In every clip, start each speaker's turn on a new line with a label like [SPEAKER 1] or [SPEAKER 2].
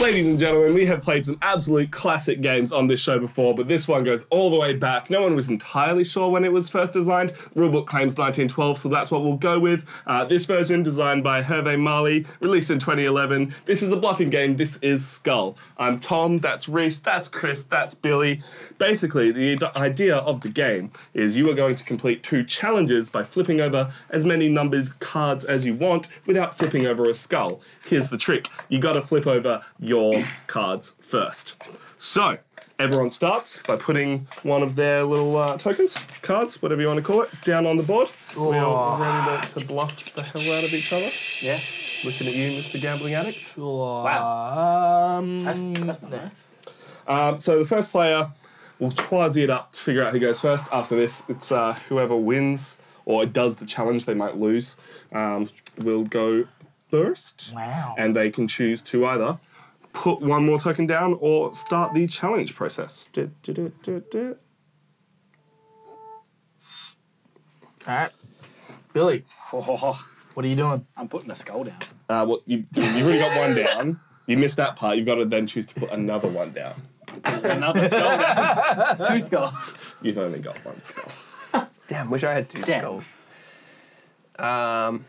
[SPEAKER 1] Ladies and gentlemen, we have played some absolute classic games on this show before, but this one goes all the way back. No one was entirely sure when it was first designed. Rulebook claims 1912, so that's what we'll go with. Uh, this version, designed by Hervé Marly, released in 2011. This is the bluffing game. This is Skull. I'm Tom. That's Reese. That's Chris. That's Billy. Basically, the idea of the game is you are going to complete two challenges by flipping over as many numbered cards as you want without flipping over a skull. Here's the trick you got to flip over your cards first. So, everyone starts by putting one of their little uh, tokens, cards, whatever you want to call it, down on the board. We are ready to, to bluff the hell out of each other.
[SPEAKER 2] Yeah.
[SPEAKER 1] Looking at you, Mr. Gambling Addict.
[SPEAKER 2] Wow.
[SPEAKER 3] Um,
[SPEAKER 2] That's, that's not nice.
[SPEAKER 1] Um, so the first player will twazi it up to figure out who goes first. After this, it's uh, whoever wins or does the challenge, they might lose, um, will go first.
[SPEAKER 3] wow.
[SPEAKER 1] And they can choose to either put one more token down or start the challenge process. Du- du- du- du- du.
[SPEAKER 3] All right. Billy,
[SPEAKER 2] Oh,
[SPEAKER 3] what are you doing?
[SPEAKER 2] I'm putting a skull down.
[SPEAKER 1] Uh, well, you, you've already got one down. You missed that part. You've got to then choose to put another one down.
[SPEAKER 2] Another skull down. Two skulls.
[SPEAKER 1] You've only got one skull.
[SPEAKER 4] Damn, wish I had two
[SPEAKER 2] Damn.
[SPEAKER 4] skulls. Um,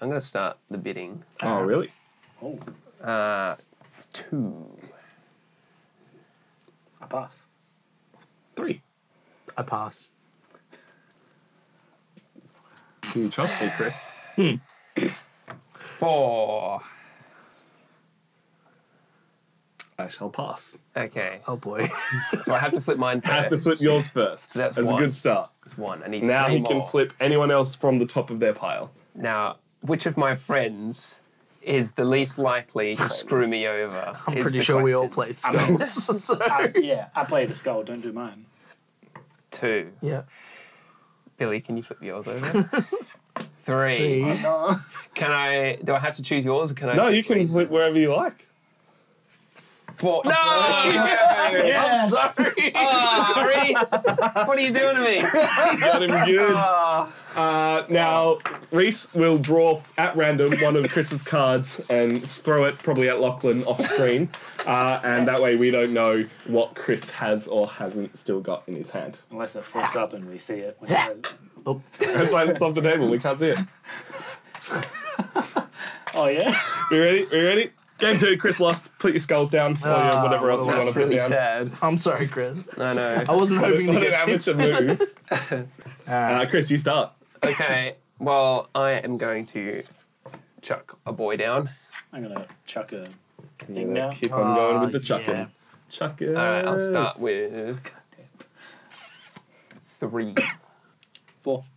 [SPEAKER 4] I'm gonna start the bidding.
[SPEAKER 1] Oh, really?
[SPEAKER 2] Oh,
[SPEAKER 4] Uh, two.
[SPEAKER 2] I pass.
[SPEAKER 1] Three.
[SPEAKER 3] I pass.
[SPEAKER 1] Do you trust me, Chris? Hmm.
[SPEAKER 4] Four.
[SPEAKER 1] I shall pass.
[SPEAKER 4] Okay,
[SPEAKER 3] Oh boy.
[SPEAKER 4] so I have to flip mine first.
[SPEAKER 1] Have to flip yours first.
[SPEAKER 4] So that's
[SPEAKER 1] a
[SPEAKER 4] one.
[SPEAKER 1] good start.
[SPEAKER 4] It's one. I need
[SPEAKER 1] Now
[SPEAKER 4] three
[SPEAKER 1] he can flip anyone else from the top of their pile.
[SPEAKER 4] Now, which of my friends is the least likely to screw me over?
[SPEAKER 3] I'm
[SPEAKER 4] is
[SPEAKER 3] pretty
[SPEAKER 4] the
[SPEAKER 3] sure we all
[SPEAKER 4] question.
[SPEAKER 3] play skulls. so,
[SPEAKER 2] I, yeah, I played a skull. Don't do mine.
[SPEAKER 4] Two.
[SPEAKER 3] yeah.
[SPEAKER 4] Billy, can you flip yours over? Three.
[SPEAKER 3] Three.
[SPEAKER 2] No.
[SPEAKER 4] Can I? Do I have to choose yours, or can I?
[SPEAKER 1] No, you can flip wherever you like.
[SPEAKER 4] Four. No!
[SPEAKER 3] Yes.
[SPEAKER 4] Oh, Reese! What are you doing to me?
[SPEAKER 1] Got him good.
[SPEAKER 4] Oh,
[SPEAKER 1] Uh, now, Reese will draw at random one of Chris's cards and throw it probably at Lachlan off screen. Uh, and that way we don't know what Chris has or hasn't still got in his hand.
[SPEAKER 2] Unless it flips up and we see it. When it
[SPEAKER 3] Oh,
[SPEAKER 1] It's like it's off the table, we can't see it.
[SPEAKER 2] oh yeah.
[SPEAKER 1] We ready? We ready? Game two, Chris lost. Put your skulls down. or your
[SPEAKER 3] Ah,
[SPEAKER 1] whatever else you want
[SPEAKER 4] that's
[SPEAKER 1] to put
[SPEAKER 4] really
[SPEAKER 1] down.
[SPEAKER 4] sad.
[SPEAKER 3] I'm sorry, Chris.
[SPEAKER 4] I know.
[SPEAKER 3] I wasn't hoping to
[SPEAKER 1] What an
[SPEAKER 3] get you.
[SPEAKER 1] amateur move. Uh, Chris, you start.
[SPEAKER 4] Okay, well, I am going to chuck a boy down.
[SPEAKER 2] I'm gonna chuck a
[SPEAKER 1] Yeah,
[SPEAKER 2] thing now.
[SPEAKER 1] Keep on going with the
[SPEAKER 3] Ah,
[SPEAKER 1] chucking.
[SPEAKER 3] yeah.
[SPEAKER 1] Chuck it.
[SPEAKER 4] Alright, I'll start with three.
[SPEAKER 2] Four.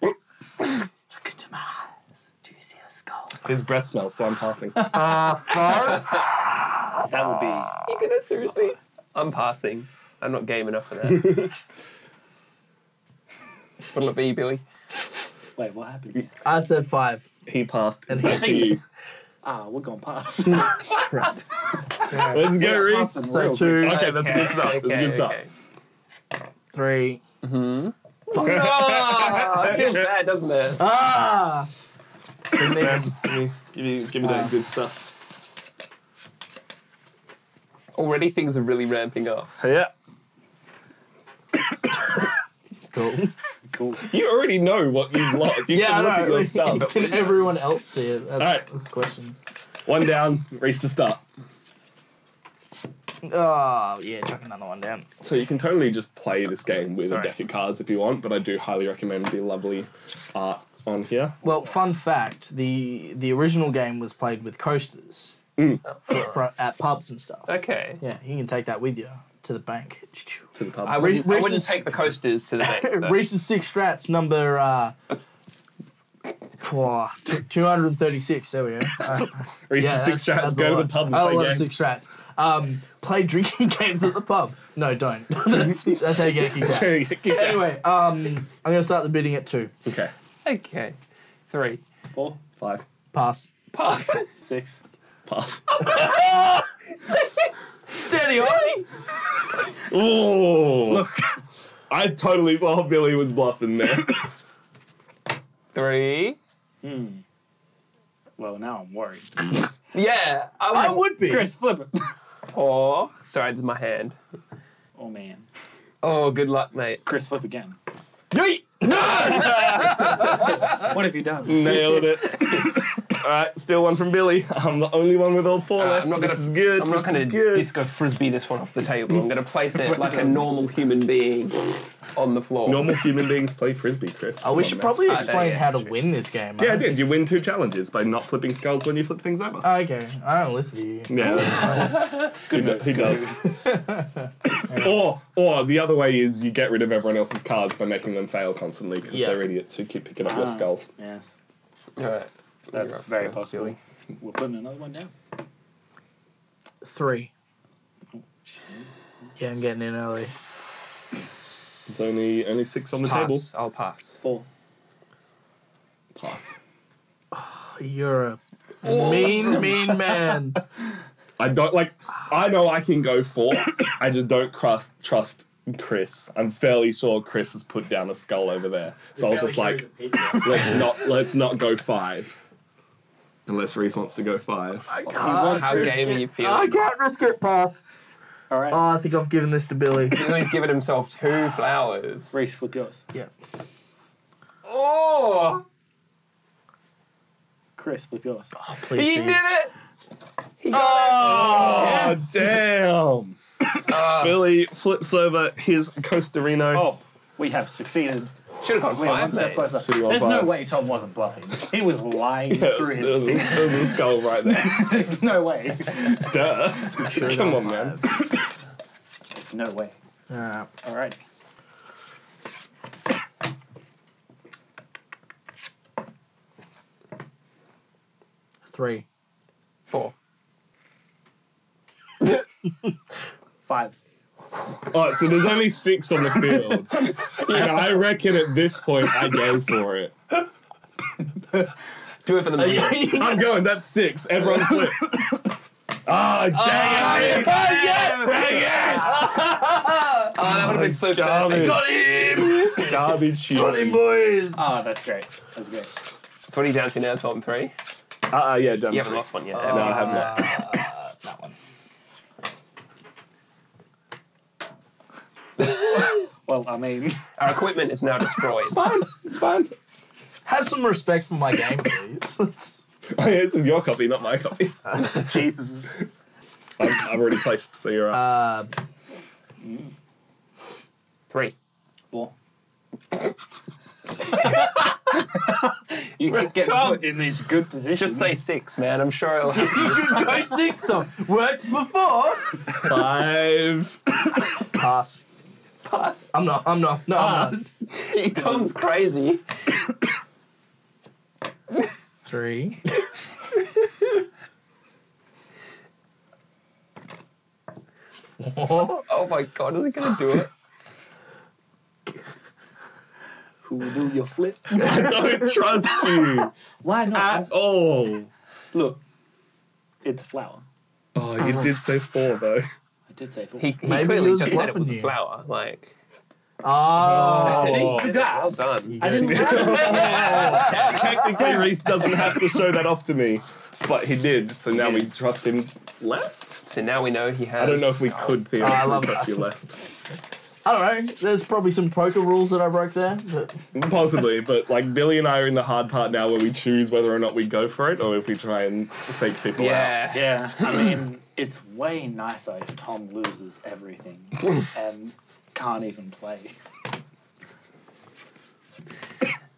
[SPEAKER 3] Look into my eyes. Do you see a skull?
[SPEAKER 1] His breath smells, so I'm passing.
[SPEAKER 3] Uh, five.
[SPEAKER 2] That would be.
[SPEAKER 4] You gonna seriously? I'm passing. I'm not game enough for that. What'll it be, Billy?
[SPEAKER 2] Wait, what happened? here?
[SPEAKER 3] I said five.
[SPEAKER 1] he passed. It's
[SPEAKER 3] And
[SPEAKER 1] back
[SPEAKER 3] he's
[SPEAKER 1] to you.
[SPEAKER 2] Ah, we're gonna pass.
[SPEAKER 3] Crap. Yeah.
[SPEAKER 1] Let's go, Reese.
[SPEAKER 2] Passing
[SPEAKER 3] So two,
[SPEAKER 2] quick.
[SPEAKER 1] Okay, that's a good start. That's a good start.
[SPEAKER 3] three.
[SPEAKER 4] Oh, it feels bad, doesn't it?
[SPEAKER 3] Ah!
[SPEAKER 1] Thanks, man. Give me, give me, give me that good stuff.
[SPEAKER 4] Already things are really ramping up.
[SPEAKER 1] Yeah.
[SPEAKER 3] Cool.
[SPEAKER 2] Cool.
[SPEAKER 1] You already know what you've lost. You
[SPEAKER 3] yeah,
[SPEAKER 1] can look
[SPEAKER 3] I
[SPEAKER 1] at
[SPEAKER 3] know.
[SPEAKER 1] your stuff.
[SPEAKER 3] Can everyone else see it? That's,
[SPEAKER 1] Alright.
[SPEAKER 3] that's the question.
[SPEAKER 1] One down, race to start.
[SPEAKER 3] Oh, yeah, chuck another one down.
[SPEAKER 1] So you can totally just play this game with
[SPEAKER 4] Sorry.
[SPEAKER 1] a deck of cards if you want, but I do highly recommend the lovely art on here.
[SPEAKER 3] Well, fun fact: the the original game was played with coasters
[SPEAKER 1] Mm.
[SPEAKER 3] for, for, at pubs and stuff.
[SPEAKER 4] Okay.
[SPEAKER 3] Yeah, you can take that with you to the bank.
[SPEAKER 1] To the pub.
[SPEAKER 4] I wouldn't, I wouldn't take the coasters to the bank. though.
[SPEAKER 3] Reese's Six Strats number uh, oh, 236. There we go. Uh,
[SPEAKER 1] Reese's
[SPEAKER 3] yeah,
[SPEAKER 1] six strats, go to the pub and
[SPEAKER 3] I
[SPEAKER 1] play
[SPEAKER 3] love
[SPEAKER 1] games.
[SPEAKER 3] Six Strats. Um, play drinking games at the pub. No, don't. that's, that's how you get kicked out.
[SPEAKER 1] okay.
[SPEAKER 3] Anyway, um, I'm going to start the bidding at two.
[SPEAKER 1] Okay.
[SPEAKER 4] Okay. Three.
[SPEAKER 2] Four,
[SPEAKER 1] Five.
[SPEAKER 3] Pass.
[SPEAKER 4] Pass.
[SPEAKER 2] six.
[SPEAKER 1] Pass.
[SPEAKER 3] Steady on.
[SPEAKER 1] Oh. I totally thought Billy was bluffing there.
[SPEAKER 4] Three.
[SPEAKER 2] Hmm. Well, now I'm worried.
[SPEAKER 4] Yeah, I
[SPEAKER 3] I would be.
[SPEAKER 2] Chris, flip it.
[SPEAKER 4] Oh, sorry, this is my hand.
[SPEAKER 2] Oh man.
[SPEAKER 4] Oh, good luck, mate.
[SPEAKER 2] Chris, flip again.
[SPEAKER 4] Yeet!
[SPEAKER 2] What have you done?
[SPEAKER 1] Nailed it. all right, still one from Billy. I'm the only one with all four
[SPEAKER 4] Uh,
[SPEAKER 1] left.
[SPEAKER 4] I'm not
[SPEAKER 1] this
[SPEAKER 4] gonna-
[SPEAKER 1] is good.
[SPEAKER 4] I'm not going to disco frisbee this one off the table. I'm going to place it like a normal human being on the floor.
[SPEAKER 1] Normal human beings play frisbee, Chris.
[SPEAKER 3] Oh, we
[SPEAKER 1] Come
[SPEAKER 3] should probably
[SPEAKER 4] Ah,
[SPEAKER 3] explain
[SPEAKER 4] yeah,
[SPEAKER 3] how to win this game.
[SPEAKER 1] Yeah, I did. You win two challenges by not flipping skulls when you flip things over.
[SPEAKER 3] Oh, okay, I don't listen to you.
[SPEAKER 1] yeah, that's
[SPEAKER 2] Good
[SPEAKER 1] Who,
[SPEAKER 2] move.
[SPEAKER 1] who does? or, or the other way is you get rid of everyone else's cards by making them fail constantly because
[SPEAKER 3] Yeah.
[SPEAKER 1] they're idiots who keep picking up your
[SPEAKER 2] Ah,
[SPEAKER 1] skulls.
[SPEAKER 2] Yes.
[SPEAKER 4] All right.
[SPEAKER 2] That's
[SPEAKER 4] You're up
[SPEAKER 2] very
[SPEAKER 4] first,
[SPEAKER 2] possible.
[SPEAKER 4] Billy.
[SPEAKER 2] We're putting another one down.
[SPEAKER 3] Three. Yeah, I'm getting in early.
[SPEAKER 1] There's only only six on the table.
[SPEAKER 4] Pass. I'll pass.
[SPEAKER 2] Four.
[SPEAKER 1] Pass.
[SPEAKER 3] You're a mean, mean man.
[SPEAKER 1] I don't like. I know I can go four. I just don't trust trust Chris. I'm fairly sure Chris has put down a skull over there. So I was just like, let's not let's not go five. Unless Reese wants to go five.
[SPEAKER 3] I
[SPEAKER 4] How
[SPEAKER 3] can't risk
[SPEAKER 4] game are
[SPEAKER 3] it.
[SPEAKER 4] you feeling?
[SPEAKER 3] I can't risk it. Pass.
[SPEAKER 2] All right.
[SPEAKER 3] Oh, I think I've given this to Billy.
[SPEAKER 4] Billy's given himself two flowers.
[SPEAKER 2] Reese, flip yours.
[SPEAKER 3] yeah.
[SPEAKER 4] Oh!
[SPEAKER 2] Chris, flip yours.
[SPEAKER 3] Oh, please.
[SPEAKER 4] He
[SPEAKER 3] do.
[SPEAKER 4] did it! He got
[SPEAKER 1] Oh
[SPEAKER 4] Yes.
[SPEAKER 1] damn!
[SPEAKER 4] It! Uh,
[SPEAKER 1] Billy flips over his Costa Rino.
[SPEAKER 2] Oh, we have succeeded.
[SPEAKER 4] Should have gone
[SPEAKER 2] We're one
[SPEAKER 4] five,
[SPEAKER 2] step closer.
[SPEAKER 1] Gone
[SPEAKER 2] There's no way Tom wasn't bluffing. He was lying
[SPEAKER 1] Yeah,
[SPEAKER 2] through his teeth.
[SPEAKER 1] there was a skull right there.
[SPEAKER 2] There's no way.
[SPEAKER 1] Duh.
[SPEAKER 3] Should've
[SPEAKER 1] Come
[SPEAKER 3] gone
[SPEAKER 1] on, man.
[SPEAKER 2] There's no way.
[SPEAKER 3] Alright.
[SPEAKER 2] All right.
[SPEAKER 3] Three.
[SPEAKER 4] Four.
[SPEAKER 2] Five.
[SPEAKER 1] Oh, so there's only six on the field. And I reckon at this point I go for it.
[SPEAKER 4] Do it for the moment.
[SPEAKER 1] I'm going, that's six. Everyone flip. Ah, dang it! Dang it!
[SPEAKER 4] Oh, that would have been so
[SPEAKER 1] Garbage.
[SPEAKER 4] perfect.
[SPEAKER 3] him!
[SPEAKER 1] Garbage
[SPEAKER 3] Got him,
[SPEAKER 1] shit.
[SPEAKER 3] boys!
[SPEAKER 2] Oh, that's great. That's great.
[SPEAKER 4] So what are you down to now, Tom? Three?
[SPEAKER 1] Ah, uh, yeah, done.
[SPEAKER 4] You haven't lost one yet.
[SPEAKER 1] No, I have not.
[SPEAKER 3] that one.
[SPEAKER 2] Well, I mean,
[SPEAKER 4] Our equipment is now destroyed.
[SPEAKER 1] It's fine, it's fine.
[SPEAKER 3] Have some respect for my game, please.
[SPEAKER 1] Oh, yeah, this is your copy, not my copy.
[SPEAKER 2] Jesus.
[SPEAKER 1] I've, I've already placed, so you're up.
[SPEAKER 3] uh,
[SPEAKER 4] Three.
[SPEAKER 2] Four. you can get
[SPEAKER 4] Tom.
[SPEAKER 2] put in these good positions.
[SPEAKER 4] Just say six, man. I'm sure it'll help you.
[SPEAKER 3] go six time. Worked before.
[SPEAKER 1] Five.
[SPEAKER 3] Pass.
[SPEAKER 4] Pass.
[SPEAKER 3] I'm not. I'm not. No, I'm not.
[SPEAKER 4] Gee, Tom's crazy.
[SPEAKER 3] Three. Four.
[SPEAKER 4] Oh my god, is he gonna do it?
[SPEAKER 2] Who will do your flip?
[SPEAKER 1] I don't trust you
[SPEAKER 2] Why not?
[SPEAKER 1] at all.
[SPEAKER 2] Look, it's a flower.
[SPEAKER 1] Oh, you did say four, though.
[SPEAKER 2] I did say four.
[SPEAKER 4] He, he
[SPEAKER 3] Maybe
[SPEAKER 4] clearly
[SPEAKER 3] was
[SPEAKER 4] just said it
[SPEAKER 3] bluffing
[SPEAKER 4] was a
[SPEAKER 3] you.
[SPEAKER 4] flower. Like,
[SPEAKER 3] Oh.
[SPEAKER 2] See, you got.
[SPEAKER 4] well done.
[SPEAKER 2] I didn't.
[SPEAKER 3] it.
[SPEAKER 1] Technically, Reese doesn't have to show that off to me, but he did, so now we trust him less?
[SPEAKER 4] So now we know he has.
[SPEAKER 1] I don't know if we
[SPEAKER 4] skull.
[SPEAKER 1] could
[SPEAKER 3] Oh, I love
[SPEAKER 1] theoretically trust
[SPEAKER 3] that.
[SPEAKER 1] you less.
[SPEAKER 3] I don't know. There's probably some poker rules that I broke there, but
[SPEAKER 1] Possibly, but like Billy and I are in the hard part now where we choose whether or not we go for it or if we try and fake people out.
[SPEAKER 4] Yeah.
[SPEAKER 2] Yeah, I mean, it's way nicer if Tom loses everything and can't even play.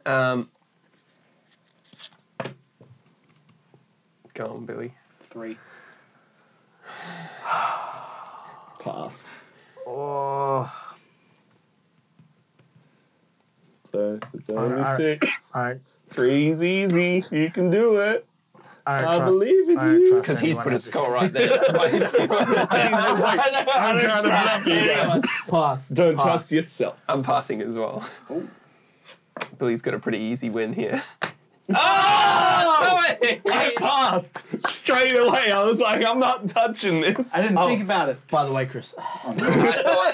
[SPEAKER 4] Um. Go on, Billy.
[SPEAKER 2] Three.
[SPEAKER 1] Pass.
[SPEAKER 3] oh,
[SPEAKER 1] So it's only
[SPEAKER 3] Alright.
[SPEAKER 1] six.
[SPEAKER 3] I don't,
[SPEAKER 1] Three's easy. You can do it.
[SPEAKER 3] I
[SPEAKER 1] I
[SPEAKER 3] trust.
[SPEAKER 1] believe in
[SPEAKER 3] I
[SPEAKER 1] you.
[SPEAKER 4] Because he's put a
[SPEAKER 3] at this
[SPEAKER 4] skull right there. That's why he's
[SPEAKER 1] He's just like, I'm trying to bluff you guys.
[SPEAKER 3] Pass.
[SPEAKER 1] Don't
[SPEAKER 3] Pass.
[SPEAKER 1] trust yourself.
[SPEAKER 4] I'm passing as well.
[SPEAKER 2] Oh.
[SPEAKER 4] Billy's got a pretty easy win here. Ah!
[SPEAKER 1] I
[SPEAKER 4] Oh!
[SPEAKER 1] passed straight away. I was like, I'm not touching this.
[SPEAKER 2] I didn't
[SPEAKER 3] Oh.
[SPEAKER 2] think about it.
[SPEAKER 3] By the way, Chris.
[SPEAKER 4] I thought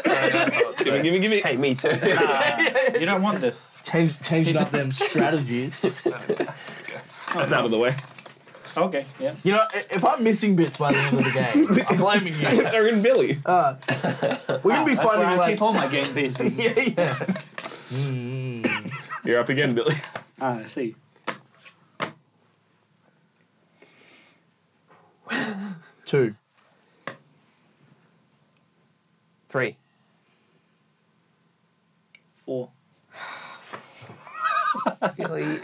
[SPEAKER 4] so. I thought so.
[SPEAKER 1] Give me, give me, give me.
[SPEAKER 4] Hey, me too.
[SPEAKER 2] You don't want this.
[SPEAKER 3] Change, changing up them strategies.
[SPEAKER 1] That's out of the way.
[SPEAKER 2] Okay, yeah.
[SPEAKER 3] You know, i- if I'm missing bits by the end of the game, I'm blaming you.
[SPEAKER 1] They're in Billy.
[SPEAKER 3] Uh, we're gonna be
[SPEAKER 2] That's where
[SPEAKER 3] finding
[SPEAKER 2] I
[SPEAKER 3] like.
[SPEAKER 2] keep all my game pieces.
[SPEAKER 3] yeah, yeah. Mm.
[SPEAKER 1] You're up again, Billy.
[SPEAKER 2] Ah, I see.
[SPEAKER 3] Two.
[SPEAKER 4] Three.
[SPEAKER 2] Four.
[SPEAKER 4] Billy.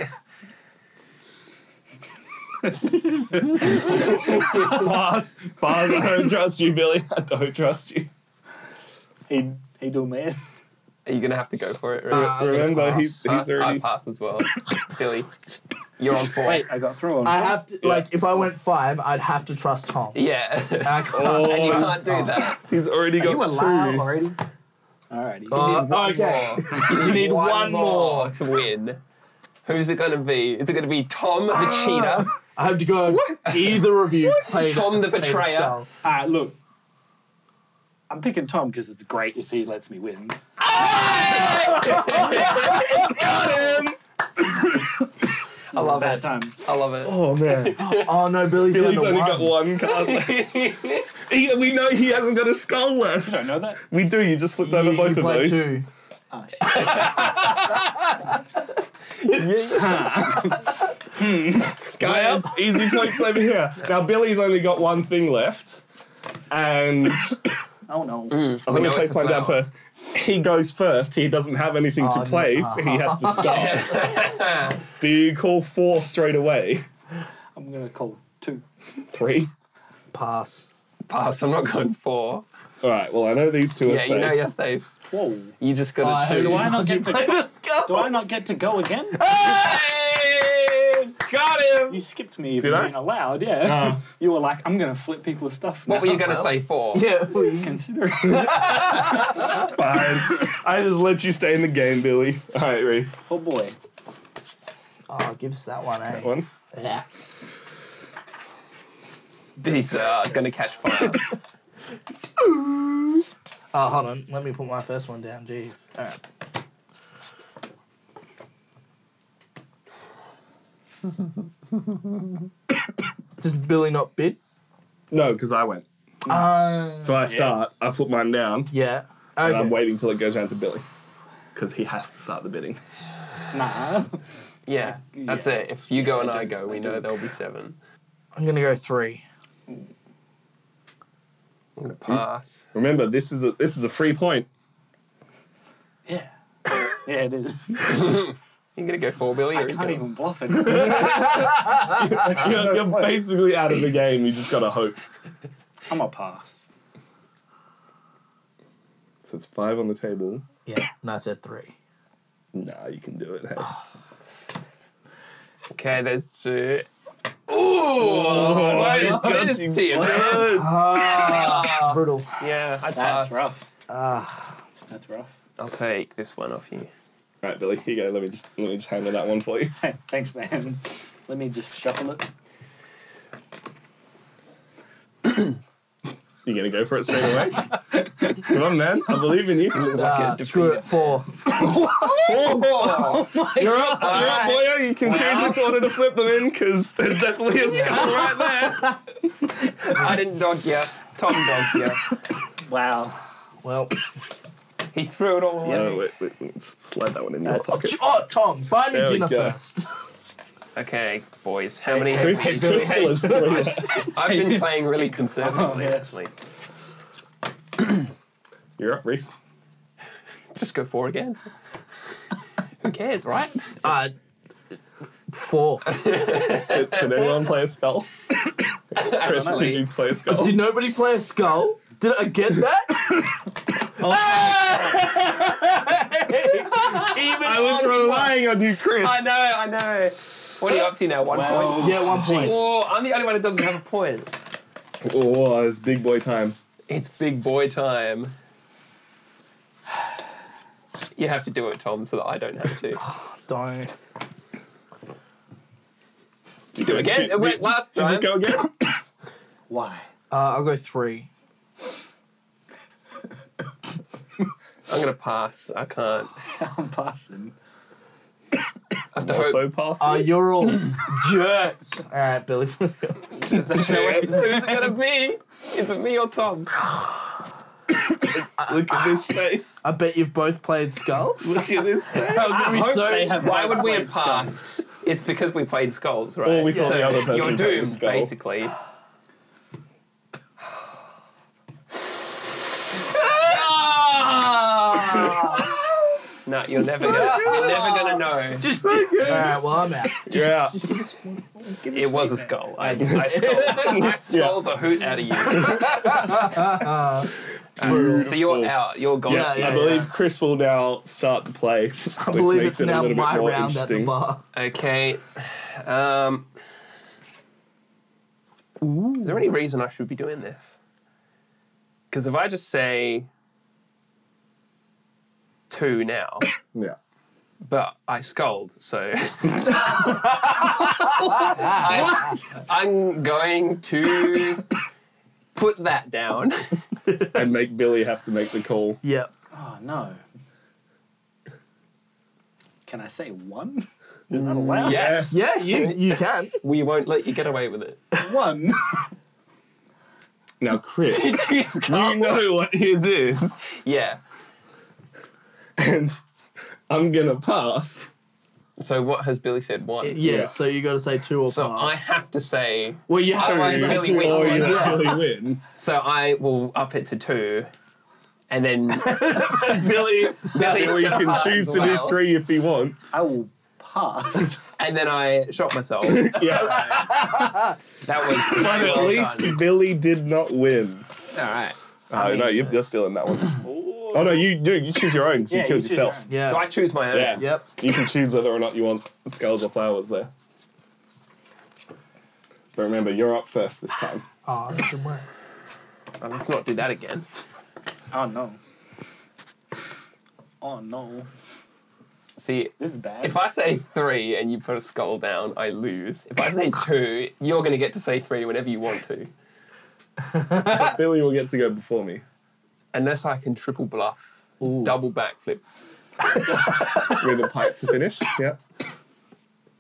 [SPEAKER 1] Pass. Pass. I don't trust you, Billy. I don't trust you.
[SPEAKER 2] He he do man.
[SPEAKER 4] Are you gonna have to go for it?
[SPEAKER 3] Uh,
[SPEAKER 4] Right?
[SPEAKER 3] I'm gonna
[SPEAKER 1] Remember,
[SPEAKER 3] pass.
[SPEAKER 1] he's, he's
[SPEAKER 4] I, I
[SPEAKER 1] already.
[SPEAKER 4] pass as well. Billy, you're on four.
[SPEAKER 2] Wait, I got through on.
[SPEAKER 3] I have to like if I went five, I'd have to trust Tom.
[SPEAKER 4] Yeah.
[SPEAKER 3] I can't
[SPEAKER 1] Oh,
[SPEAKER 4] and you can't do that.
[SPEAKER 1] He's already
[SPEAKER 2] Are
[SPEAKER 1] got
[SPEAKER 2] you allowed
[SPEAKER 1] two.
[SPEAKER 2] already? Alrighty.
[SPEAKER 3] Uh,
[SPEAKER 4] One
[SPEAKER 3] okay.
[SPEAKER 4] more.
[SPEAKER 3] You need one more.
[SPEAKER 4] to win. Who's it gonna be? Is it gonna be Tom the cheater?
[SPEAKER 3] I have to go. Either of you played
[SPEAKER 4] Tom the betrayer.
[SPEAKER 3] skull.
[SPEAKER 2] Alright, look. I'm picking Tom because it's great if he lets me win.
[SPEAKER 1] Got him!
[SPEAKER 4] I love
[SPEAKER 2] Bad
[SPEAKER 4] it.
[SPEAKER 2] time.
[SPEAKER 4] I love it.
[SPEAKER 1] Oh man,
[SPEAKER 3] Oh no, Billy's,
[SPEAKER 1] Billy's only
[SPEAKER 3] one.
[SPEAKER 1] got one card left. He, we know he hasn't got a skull left.
[SPEAKER 2] You don't know that?
[SPEAKER 1] We do. You just flipped
[SPEAKER 3] You,
[SPEAKER 1] over
[SPEAKER 3] you
[SPEAKER 1] both of
[SPEAKER 3] played
[SPEAKER 1] those.
[SPEAKER 3] two.
[SPEAKER 2] Oh, shit.
[SPEAKER 1] Guys, easy points over here. Now Billy's only got one thing left, and
[SPEAKER 2] oh no.
[SPEAKER 1] I'm
[SPEAKER 4] We
[SPEAKER 1] gonna
[SPEAKER 4] it's
[SPEAKER 1] take
[SPEAKER 4] a
[SPEAKER 1] one down first. He goes first. He doesn't have anything
[SPEAKER 3] Oh,
[SPEAKER 1] to
[SPEAKER 3] no.
[SPEAKER 1] place. He has to start. Do you call four straight away?
[SPEAKER 2] I'm gonna call two.
[SPEAKER 1] Three.
[SPEAKER 3] Pass.
[SPEAKER 4] Pass. I'm not going four.
[SPEAKER 1] All right. Well, I know these two are
[SPEAKER 4] Yeah,
[SPEAKER 1] safe.
[SPEAKER 4] Yeah, you know you're safe.
[SPEAKER 2] Whoa.
[SPEAKER 4] You just
[SPEAKER 3] Oh,
[SPEAKER 4] gotta
[SPEAKER 3] heard
[SPEAKER 4] choose.
[SPEAKER 2] Do I not get to-
[SPEAKER 3] played a skull.
[SPEAKER 2] Do I not get to go again?
[SPEAKER 1] Hey! Got him.
[SPEAKER 2] You skipped me even
[SPEAKER 1] Did I?
[SPEAKER 2] being allowed, yeah. You were like, I'm gonna flip people's stuff.
[SPEAKER 4] What were you gonna
[SPEAKER 2] Well,
[SPEAKER 4] say? for?
[SPEAKER 3] Yeah.
[SPEAKER 2] Consider
[SPEAKER 1] Fine. I just let you stay in the game, Billy. All right, Reese.
[SPEAKER 2] Oh boy.
[SPEAKER 3] Oh, give us that one, eh?
[SPEAKER 1] One.
[SPEAKER 3] Yeah.
[SPEAKER 4] These are gonna catch fire.
[SPEAKER 3] Oh, hold on. Let me put my first one down. Jeez. All right. Does Billy not bid?
[SPEAKER 1] No, because I went.
[SPEAKER 3] Uh,
[SPEAKER 1] So I start.
[SPEAKER 2] Yes.
[SPEAKER 1] I put mine down,
[SPEAKER 3] yeah.
[SPEAKER 1] and I'm
[SPEAKER 3] Okay.
[SPEAKER 1] waiting till it goes round to Billy, because he has to start the bidding.
[SPEAKER 2] Nah.
[SPEAKER 4] Yeah, that's
[SPEAKER 2] Yeah.
[SPEAKER 4] it. If you go and
[SPEAKER 2] I
[SPEAKER 4] I go, we
[SPEAKER 2] I
[SPEAKER 4] know
[SPEAKER 2] do.
[SPEAKER 4] there'll be seven.
[SPEAKER 3] I'm gonna go three.
[SPEAKER 4] I'm gonna pass.
[SPEAKER 1] Remember, this is a this is a free point.
[SPEAKER 2] Yeah. Yeah, it is.
[SPEAKER 4] You're gonna go four, Billy.
[SPEAKER 2] I
[SPEAKER 4] you
[SPEAKER 2] can't
[SPEAKER 4] gonna-
[SPEAKER 2] even bluff it.
[SPEAKER 1] you're, you're basically out of the game. You just gotta hope.
[SPEAKER 2] I'm a pass.
[SPEAKER 1] So it's five on the table.
[SPEAKER 3] Yeah. And I said three.
[SPEAKER 1] Nah, you can do it. Hey.
[SPEAKER 4] Okay, there's two.
[SPEAKER 1] Oh,
[SPEAKER 4] Sorry,
[SPEAKER 1] you got
[SPEAKER 4] it's
[SPEAKER 1] you
[SPEAKER 4] to you.
[SPEAKER 3] Ah, brutal.
[SPEAKER 4] Yeah, I
[SPEAKER 2] That's
[SPEAKER 4] passed.
[SPEAKER 2] rough.
[SPEAKER 3] Ah.
[SPEAKER 2] That's rough.
[SPEAKER 4] I'll take this one off you.
[SPEAKER 1] Right, Billy, here you go. Let me just let me just handle that one for you.
[SPEAKER 2] Hey, thanks, man. Let me just shuffle it.
[SPEAKER 1] You gonna go for it straight away? Come on, man. I believe in you.
[SPEAKER 3] Ah, screw it. Four.
[SPEAKER 1] Oh, you're up, you're up, boyo. You can choose which order to flip them in because there's definitely a skull right there.
[SPEAKER 4] I didn't dog you. Tom dogged you.
[SPEAKER 2] Wow.
[SPEAKER 3] Well.
[SPEAKER 4] He threw it all away.
[SPEAKER 1] Oh, wait, wait, wait, slide that one in your pocket.
[SPEAKER 3] Oh, Tom, buy me
[SPEAKER 1] There we
[SPEAKER 3] dinner
[SPEAKER 1] go.
[SPEAKER 3] first.
[SPEAKER 4] Okay, boys. How many
[SPEAKER 1] Chris,
[SPEAKER 4] have
[SPEAKER 1] Chris
[SPEAKER 4] we
[SPEAKER 1] still has three left.
[SPEAKER 4] I've been playing really conservatively,
[SPEAKER 2] Oh, yes.
[SPEAKER 4] actually.
[SPEAKER 1] You're up, Reese.
[SPEAKER 4] Just go four again. Who cares, right?
[SPEAKER 3] Uh, four.
[SPEAKER 1] Did, did anyone play a skull? Chris,
[SPEAKER 4] Actually,
[SPEAKER 1] did you play a skull?
[SPEAKER 3] Did nobody play a skull? Did I get that? Even
[SPEAKER 1] I was
[SPEAKER 3] on-
[SPEAKER 1] relying on you, Chris.
[SPEAKER 4] I know, I know. What are you up to now? One
[SPEAKER 2] Well,
[SPEAKER 4] point?
[SPEAKER 3] Yeah, one point.
[SPEAKER 4] Oh, I'm the only one that doesn't have a point.
[SPEAKER 1] Oh, it's big boy time.
[SPEAKER 4] It's big boy time. You have to do it, Tom, so that I don't have to.
[SPEAKER 3] Don't.
[SPEAKER 4] You do it again. It went last
[SPEAKER 1] Did you
[SPEAKER 4] time.
[SPEAKER 1] just go again?
[SPEAKER 2] Why?
[SPEAKER 3] Uh, I'll go three.
[SPEAKER 4] I'm gonna pass. I can't.
[SPEAKER 2] I'm passing.
[SPEAKER 4] I have to
[SPEAKER 1] Also
[SPEAKER 4] hope.
[SPEAKER 1] pass.
[SPEAKER 3] Oh,
[SPEAKER 1] uh,
[SPEAKER 3] you're all jerks. All right, Billy.
[SPEAKER 4] Is that who's it gonna be? Is it me or Tom?
[SPEAKER 1] Look at this face.
[SPEAKER 3] I bet you've both played Skulls.
[SPEAKER 1] Look at this face.
[SPEAKER 2] I hope
[SPEAKER 3] so-
[SPEAKER 2] they have
[SPEAKER 4] Why
[SPEAKER 2] both
[SPEAKER 4] would we have
[SPEAKER 2] played Skulls.
[SPEAKER 4] passed? It's because we played skulls, right?
[SPEAKER 1] Or we thought
[SPEAKER 4] so
[SPEAKER 1] the other person
[SPEAKER 4] You're
[SPEAKER 1] played
[SPEAKER 4] doomed,
[SPEAKER 1] skull.
[SPEAKER 4] basically. No, you're never gonna. You're never gonna know.
[SPEAKER 3] Just all right. Well, I'm out.
[SPEAKER 1] You're out.
[SPEAKER 3] Just give us. Give us
[SPEAKER 4] It was a skull. I, I stole. I stole the hoot out of you. So you're out. You're gone.
[SPEAKER 1] Yeah,
[SPEAKER 3] Yeah,
[SPEAKER 1] I believe
[SPEAKER 3] yeah.
[SPEAKER 1] Chris will now start the play.
[SPEAKER 3] I believe it's now my round at the bar.
[SPEAKER 4] Okay. Um, is there any reason I should be doing this? Because if I just say two now,
[SPEAKER 1] Yeah.
[SPEAKER 4] but I scold, so I, I'm going to put that down.
[SPEAKER 1] And make Billy have to make the call.
[SPEAKER 3] Yep.
[SPEAKER 2] Oh no. Can I say one? Is that mm, allowed?
[SPEAKER 4] Yes.
[SPEAKER 3] Yeah, you you can.
[SPEAKER 4] We won't let you get away with it.
[SPEAKER 2] One.
[SPEAKER 1] Now, Chris,
[SPEAKER 4] Did you
[SPEAKER 1] you know what his is,
[SPEAKER 4] Yeah.
[SPEAKER 1] And I'm gonna pass.
[SPEAKER 4] So what has Billy said? One.
[SPEAKER 3] Yeah.
[SPEAKER 1] Yeah.
[SPEAKER 3] So you got to say two or
[SPEAKER 4] So I have to say.
[SPEAKER 3] Well, you have to say
[SPEAKER 4] Billy
[SPEAKER 3] two
[SPEAKER 4] wins.
[SPEAKER 3] or
[SPEAKER 1] Or you really win.
[SPEAKER 4] So I will up it to two, and then
[SPEAKER 3] Billy.
[SPEAKER 4] Billy
[SPEAKER 1] Or you can choose to do three if he wants.
[SPEAKER 2] I will pass.
[SPEAKER 4] and then I shot myself.
[SPEAKER 1] Yeah.
[SPEAKER 4] That was.
[SPEAKER 1] But at least
[SPEAKER 4] done.
[SPEAKER 1] Billy did not win.
[SPEAKER 4] All right.
[SPEAKER 1] Oh, no, you're, you're still in that one. Oh, no, you do. You choose your own. 'cause
[SPEAKER 2] Yeah,
[SPEAKER 1] you
[SPEAKER 2] you
[SPEAKER 1] killed
[SPEAKER 2] choose
[SPEAKER 1] yourself.
[SPEAKER 2] own.
[SPEAKER 3] Yeah.
[SPEAKER 4] So I choose my own?
[SPEAKER 1] Yeah.
[SPEAKER 3] Yep.
[SPEAKER 1] You can choose whether or not you want skulls or flowers there. But remember, you're up first this time.
[SPEAKER 3] Oh, that's right.
[SPEAKER 4] Oh, let's not do that again.
[SPEAKER 2] Oh no. Oh no.
[SPEAKER 4] See,
[SPEAKER 2] This is bad.
[SPEAKER 4] if I say three and you put a skull down, I lose. If I say two, you're going to get to say three whenever you want to,
[SPEAKER 1] But Billy will get to go before me.
[SPEAKER 4] Unless I can triple bluff,
[SPEAKER 3] Ooh.
[SPEAKER 4] double backflip.
[SPEAKER 1] With a pipe to finish. Yeah.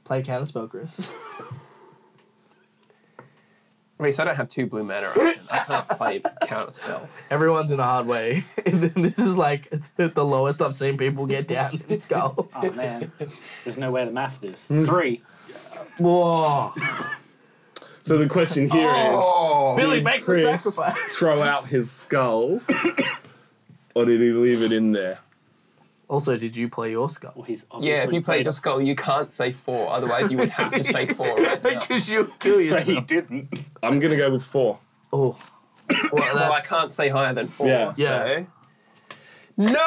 [SPEAKER 3] Play counterspell, Chris.
[SPEAKER 4] Reese, I don't have two blue mana. options. I can't play counterspell.
[SPEAKER 3] Everyone's in a hard way. this is like the lowest I've seen people get down in Skull.
[SPEAKER 2] oh man. There's no way to math this.
[SPEAKER 1] Hmm.
[SPEAKER 2] Three.
[SPEAKER 3] Whoa.
[SPEAKER 1] So the question here is:
[SPEAKER 4] Oh,
[SPEAKER 3] Billy,
[SPEAKER 1] Did
[SPEAKER 3] make
[SPEAKER 1] Chris
[SPEAKER 3] the sacrifice.
[SPEAKER 1] throw out his skull, or did he leave it in there?
[SPEAKER 3] Also, did you play your Skull?
[SPEAKER 2] Well, he's
[SPEAKER 4] yeah. If you played your skull, you can't say four. Otherwise, you would have to say four right now.
[SPEAKER 3] Because you'll kill
[SPEAKER 2] So he didn't.
[SPEAKER 1] I'm gonna go with four.
[SPEAKER 3] Oh. Well,
[SPEAKER 4] Well, I can't say higher than four.
[SPEAKER 1] Yeah.
[SPEAKER 4] So.
[SPEAKER 3] Yeah.
[SPEAKER 4] No!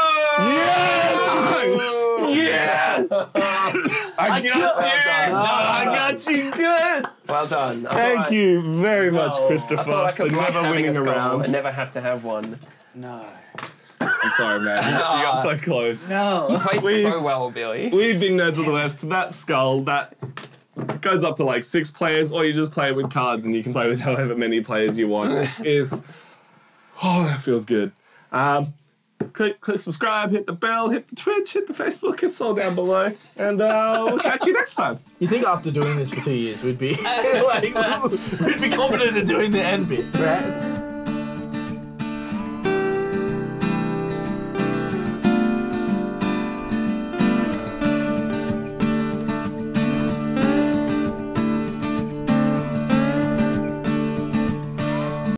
[SPEAKER 1] Yes! I got you!
[SPEAKER 3] Ah.
[SPEAKER 1] I got you good!
[SPEAKER 4] Well done. I
[SPEAKER 1] Thank
[SPEAKER 4] thought
[SPEAKER 1] you very much,
[SPEAKER 2] No. I
[SPEAKER 1] Christopher,
[SPEAKER 4] I, I thought I
[SPEAKER 1] for
[SPEAKER 4] could
[SPEAKER 1] never winning a
[SPEAKER 4] skull
[SPEAKER 1] round.
[SPEAKER 4] and never have to have one.
[SPEAKER 2] No.
[SPEAKER 1] I'm sorry, man. You got so close.
[SPEAKER 2] No.
[SPEAKER 4] Played
[SPEAKER 1] We-
[SPEAKER 4] so well, Billy.
[SPEAKER 1] We've been Nerds of the West. That skull, that goes up to like six players, or you just play it with cards and you can play with however many players you want. is oh, that feels good. Um, click, click subscribe, hit the bell, hit the Twitch, hit the Facebook. It's all down below, and uh, we'll catch you next time.
[SPEAKER 3] You think after doing this for two years, we'd be like, we'd be confident in doing the end bit, right?